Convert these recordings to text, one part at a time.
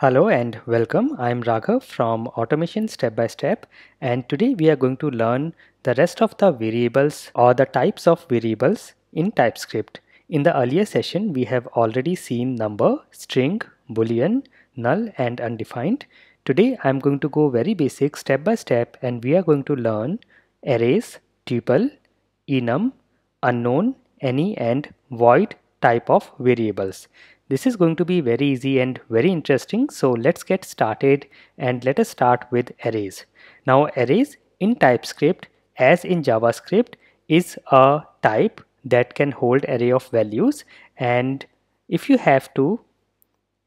Hello and welcome. I'm Raghav from Automation Step by Step and today we are going to learn the rest of the variables or the types of variables in TypeScript. In the earlier session we have already seen number, string, boolean, null and undefined. Today I'm going to go very basic step by step and we are going to learn arrays, tuple, enum, unknown, any and void type of variables. This is going to be very easy and very interesting. So let's get started and let us start with arrays. Now arrays in TypeScript as in JavaScript is a type that can hold array of values and if you have to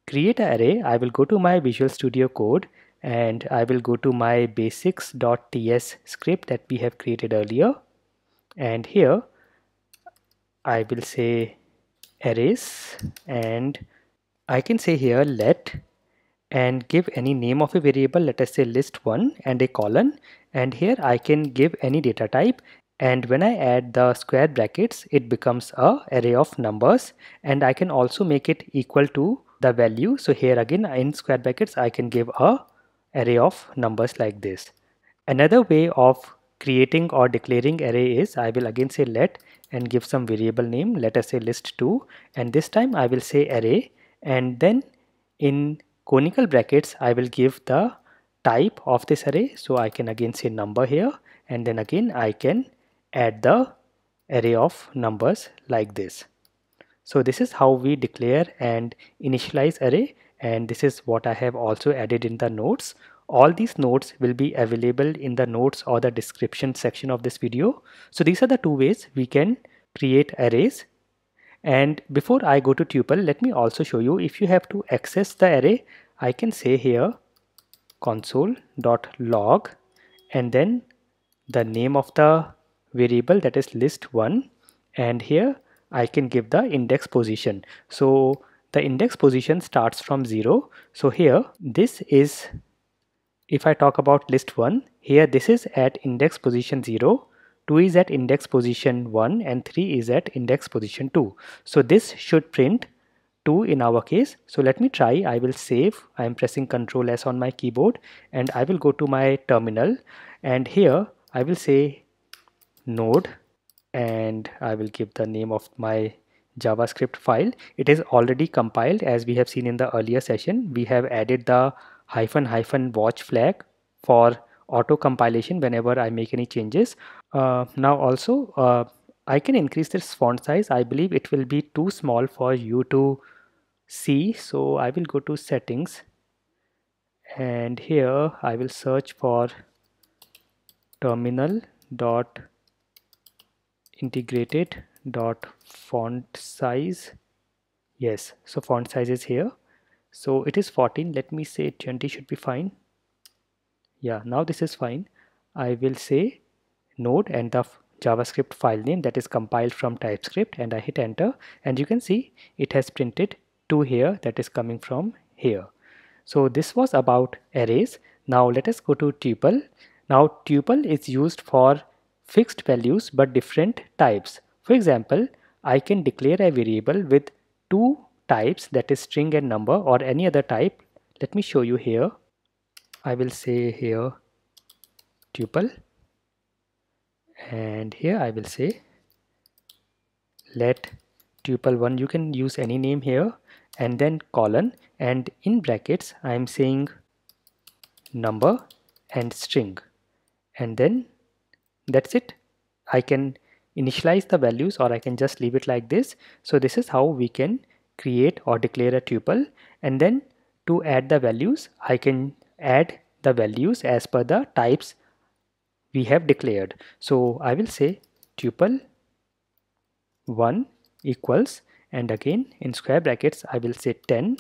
create an array I will go to my Visual Studio Code and I will go to my basics.ts script that we have created earlier and here I will say arrays and I can say here let and give any name of a variable. Let us say list1 and a colon. And here I can give any data type. And when I add the square brackets it becomes a array of numbers. And I can also make it equal to the value. So here again in square brackets I can give a array of numbers like this. Another way of creating or declaring array is I will again say let and give some variable name. Let us say list2 and this time I will say array. And then in conical brackets I will give the type of this array. So I can again say number here. And then again I can add the array of numbers like this. So this is how we declare and initialize array. And this is what I have also added in the notes all these notes will be available in the notes or the description section of this video. So these are the two ways we can create arrays. And before I go to tuple, let me also show you if you have to access the array, I can say here console.log and then the name of the variable that is list1 and here I can give the index position. So the index position starts from 0. So here this is if I talk about list 1, here this is at index position 0, 2 is at index position 1 and 3 is at index position 2. So this should print 2 in our case. So let me try, I will save, I am pressing Ctrl S on my keyboard and I will go to my terminal and here I will say node and I will give the name of my JavaScript file. It is already compiled as we have seen in the earlier session. We have added the hyphen hyphen watch flag for auto compilation whenever I make any changes. Uh, now also uh, I can increase this font size. I believe it will be too small for you to see. So I will go to settings and here I will search for terminal dot integrated dot font size yes so font size is here so it is 14 let me say 20 should be fine yeah now this is fine I will say node and the JavaScript file name that is compiled from TypeScript and I hit enter and you can see it has printed 2 here that is coming from here. So this was about arrays. Now let us go to tuple. Now tuple is used for fixed values but different types. For example, I can declare a variable with two types that is string and number or any other type let me show you here. I will say here tuple and here I will say let tuple1 you can use any name here and then colon and in brackets I am saying number and string. And then that's it. I can initialize the values or I can just leave it like this. So this is how we can create or declare a tuple and then to add the values I can add the values as per the types we have declared. So I will say tuple 1 equals and again in square brackets I will say 10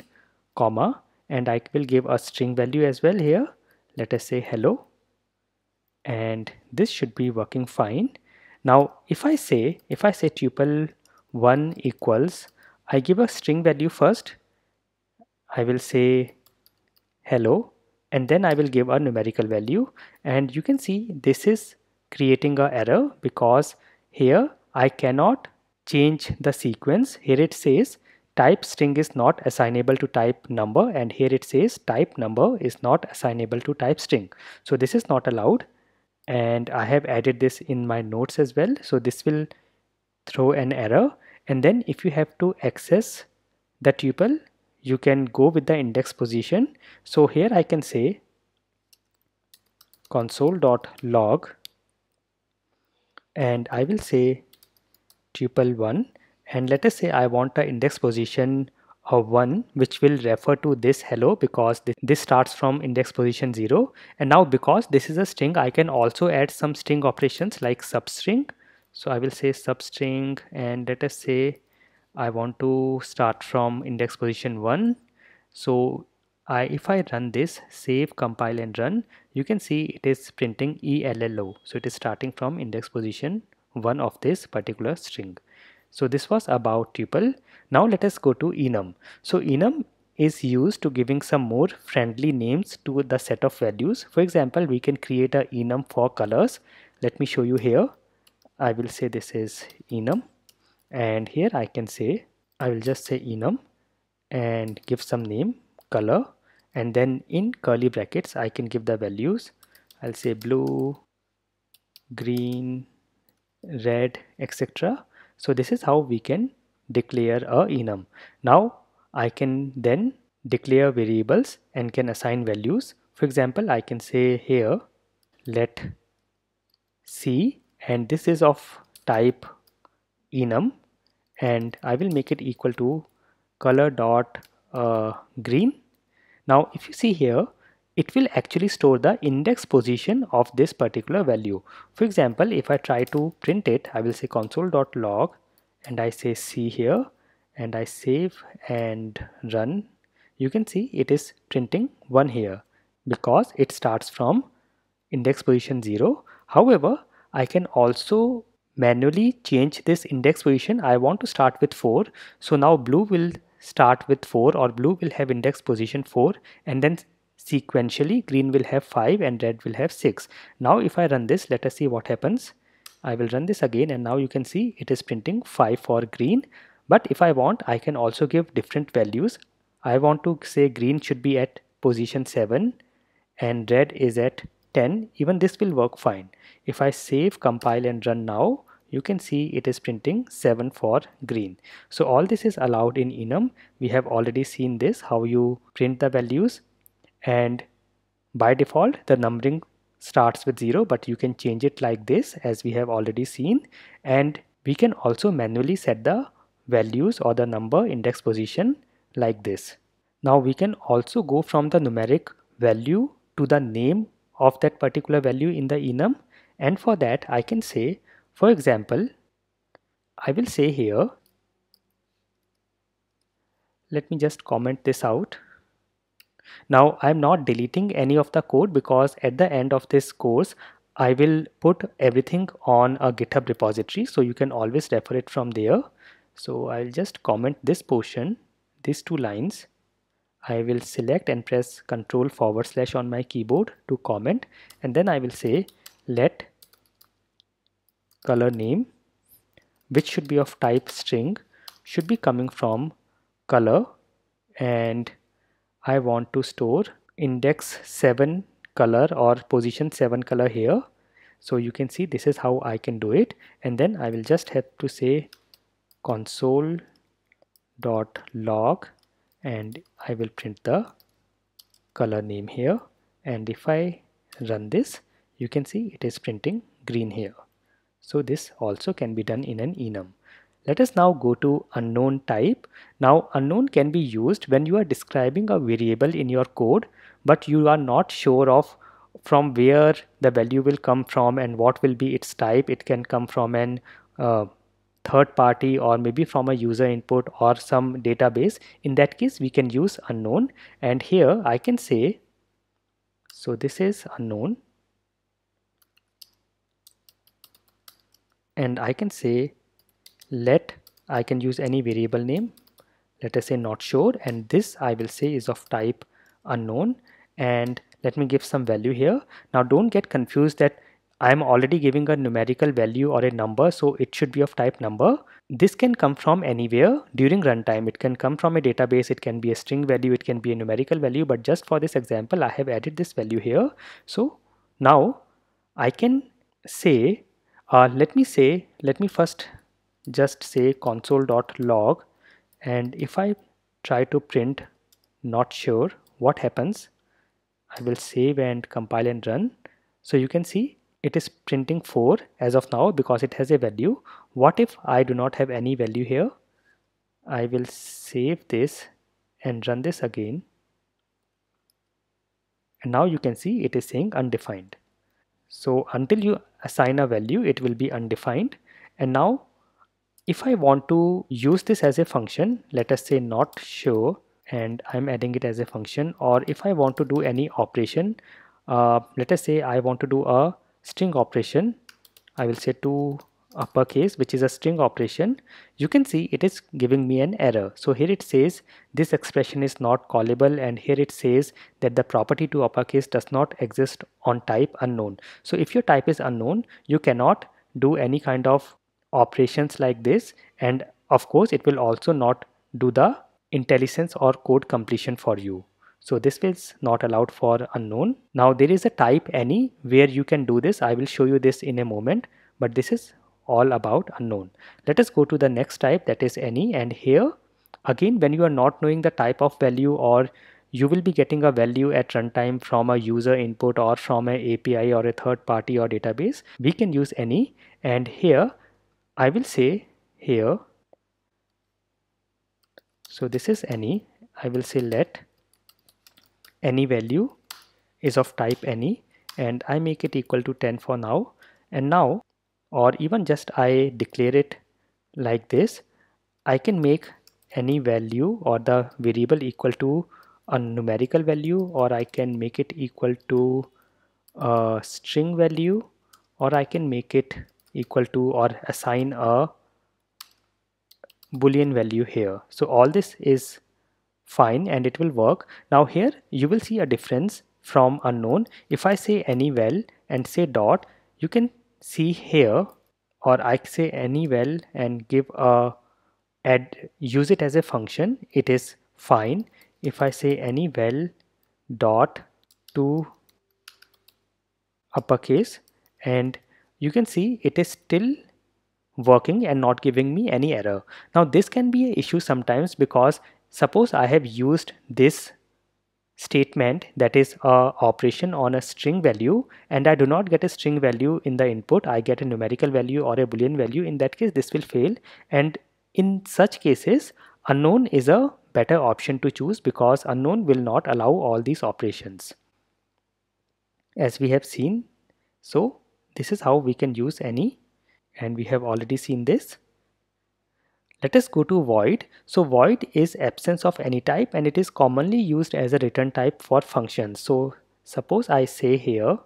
comma and I will give a string value as well here. Let us say hello. And this should be working fine. Now if I say if I say tuple 1 equals I give a string value first. I will say hello and then I will give a numerical value and you can see this is creating a error because here I cannot change the sequence. Here it says type string is not assignable to type number and here it says type number is not assignable to type string. So this is not allowed and I have added this in my notes as well. So this will throw an error and then if you have to access the tuple you can go with the index position. So here I can say console.log and I will say tuple 1 and let us say I want the index position of 1 which will refer to this hello because this starts from index position 0 and now because this is a string I can also add some string operations like substring so I will say substring and let us say I want to start from index position 1 so I if I run this save compile and run you can see it is printing ELLO so it is starting from index position 1 of this particular string so this was about tuple. Now let us go to enum. So enum is used to giving some more friendly names to the set of values. For example, we can create a enum for colors. Let me show you here. I will say this is enum and here I can say I will just say enum and give some name color and then in curly brackets I can give the values. I'll say blue, green, red, etc so this is how we can declare a enum. Now I can then declare variables and can assign values. For example, I can say here let c and this is of type enum and I will make it equal to color dot uh, green. Now if you see here it will actually store the index position of this particular value. For example, if I try to print it, I will say console.log and I say see here and I save and run. You can see it is printing 1 here because it starts from index position 0. However, I can also manually change this index position. I want to start with 4. So now blue will start with 4 or blue will have index position 4 and then sequentially green will have 5 and red will have 6 now if I run this let us see what happens I will run this again and now you can see it is printing 5 for green but if I want I can also give different values I want to say green should be at position 7 and red is at 10 even this will work fine. If I save compile and run now you can see it is printing 7 for green. So all this is allowed in enum. We have already seen this how you print the values. And by default the numbering starts with 0 but you can change it like this as we have already seen. And we can also manually set the values or the number index position like this. Now we can also go from the numeric value to the name of that particular value in the enum and for that I can say for example I will say here let me just comment this out now I'm not deleting any of the code because at the end of this course I will put everything on a github repository so you can always refer it from there. So I'll just comment this portion, these two lines. I will select and press control forward slash on my keyboard to comment and then I will say let color name which should be of type string should be coming from color and I want to store index 7 color or position 7 color here. So you can see this is how I can do it and then I will just have to say console dot log and I will print the color name here and if I run this you can see it is printing green here so this also can be done in an enum let us now go to unknown type. Now unknown can be used when you are describing a variable in your code but you are not sure of from where the value will come from and what will be its type. It can come from an uh, third party or maybe from a user input or some database. In that case we can use unknown. And here I can say so this is unknown. And I can say let I can use any variable name. Let us say not sure. And this I will say is of type unknown. And let me give some value here. Now don't get confused that I'm already giving a numerical value or a number so it should be of type number. This can come from anywhere during runtime. It can come from a database, it can be a string value, it can be a numerical value but just for this example I have added this value here. So now I can say, uh, let me say, let me first just say console.log and if I try to print not sure what happens I will save and compile and run so you can see it is printing 4 as of now because it has a value. What if I do not have any value here? I will save this and run this again. And now you can see it is saying undefined. So until you assign a value it will be undefined. And now if I want to use this as a function let us say not sure and I'm adding it as a function or if I want to do any operation uh, let us say I want to do a string operation. I will say to uppercase which is a string operation. You can see it is giving me an error. So here it says this expression is not callable and here it says that the property to uppercase does not exist on type unknown. So if your type is unknown you cannot do any kind of operations like this. And of course it will also not do the IntelliSense or code completion for you. So this is not allowed for unknown. Now there is a type any where you can do this. I will show you this in a moment, but this is all about unknown. Let us go to the next type that is any and here again when you are not knowing the type of value or you will be getting a value at runtime from a user input or from a API or a third party or database, we can use any and here I will say here so this is any I will say let any value is of type any and I make it equal to 10 for now. And now or even just I declare it like this I can make any value or the variable equal to a numerical value or I can make it equal to a string value or I can make it equal to or assign a boolean value here. So all this is fine and it will work. Now here you will see a difference from unknown. If I say any well and say dot you can see here or I say any well and give a add use it as a function it is fine. If I say any well dot to uppercase and you can see it is still working and not giving me any error. Now this can be an issue sometimes because suppose I have used this statement that is a operation on a string value and I do not get a string value in the input. I get a numerical value or a boolean value. In that case this will fail. And in such cases unknown is a better option to choose because unknown will not allow all these operations. As we have seen so this is how we can use any and we have already seen this. Let us go to void. So void is absence of any type and it is commonly used as a return type for functions. So suppose I say here,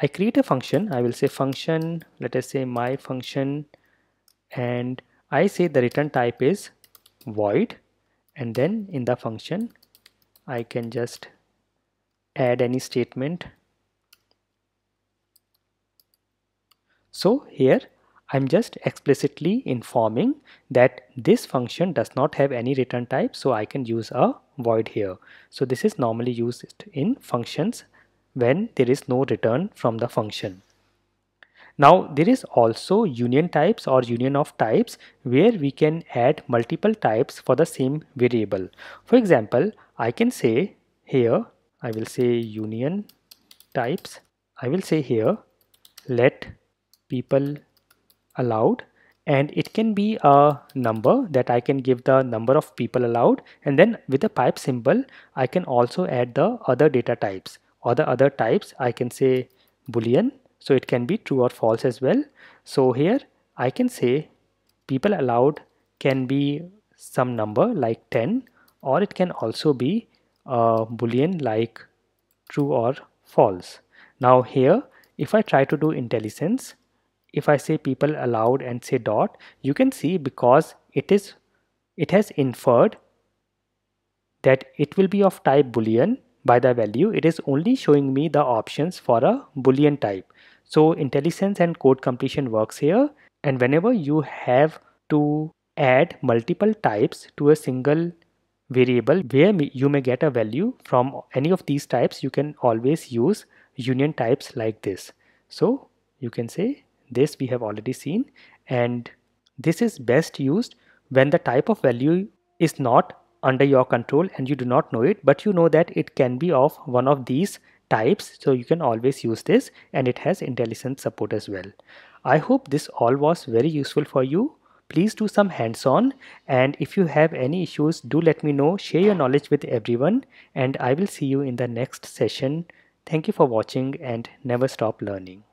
I create a function, I will say function, let us say my function and I say the return type is void and then in the function I can just add any statement So here I'm just explicitly informing that this function does not have any return type so I can use a void here. So this is normally used in functions when there is no return from the function. Now there is also union types or union of types where we can add multiple types for the same variable. For example, I can say here, I will say union types. I will say here, let people allowed. And it can be a number that I can give the number of people allowed. And then with the pipe symbol I can also add the other data types or the other types. I can say boolean. So it can be true or false as well. So here I can say people allowed can be some number like 10 or it can also be a boolean like true or false. Now here if I try to do IntelliSense if I say people allowed and say dot, you can see because it is it has inferred that it will be of type boolean by the value it is only showing me the options for a boolean type. So IntelliSense and code completion works here and whenever you have to add multiple types to a single variable where you may get a value from any of these types you can always use union types like this. So you can say this we have already seen and this is best used when the type of value is not under your control and you do not know it but you know that it can be of one of these types so you can always use this and it has IntelliSense support as well. I hope this all was very useful for you. Please do some hands-on and if you have any issues do let me know share your knowledge with everyone and I will see you in the next session. Thank you for watching and never stop learning.